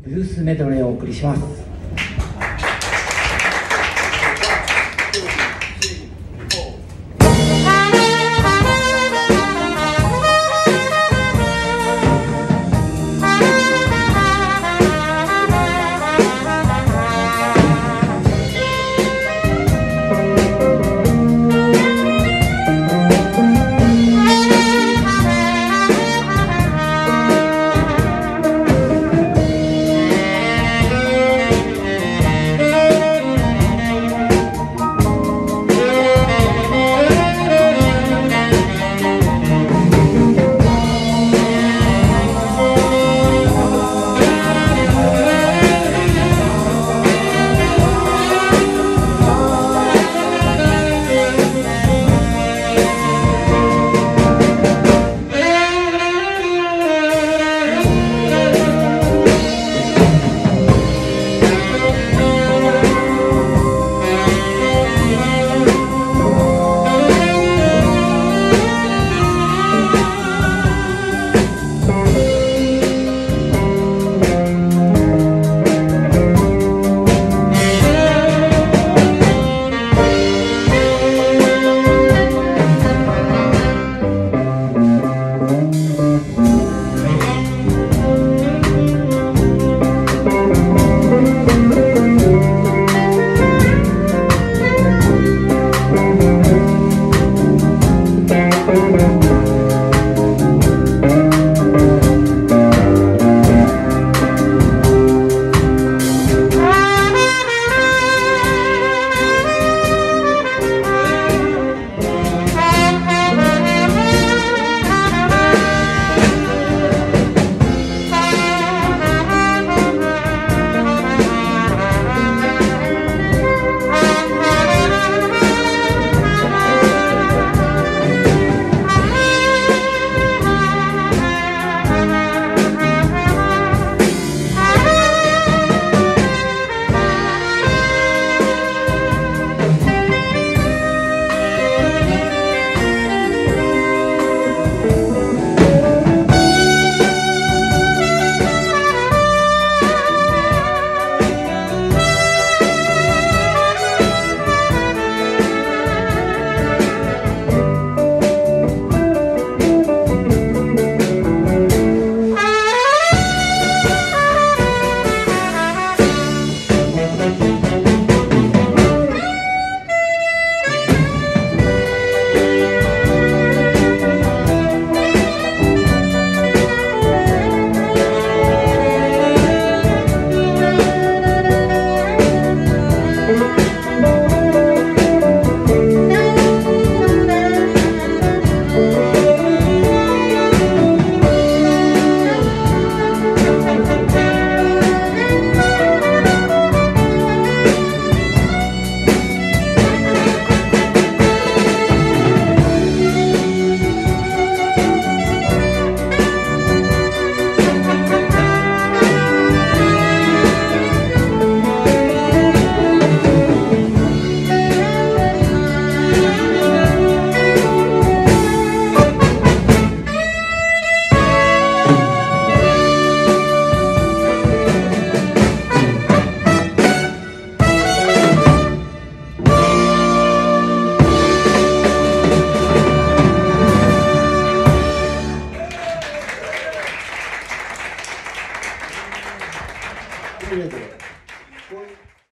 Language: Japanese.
ブルースメドレーをお送りします。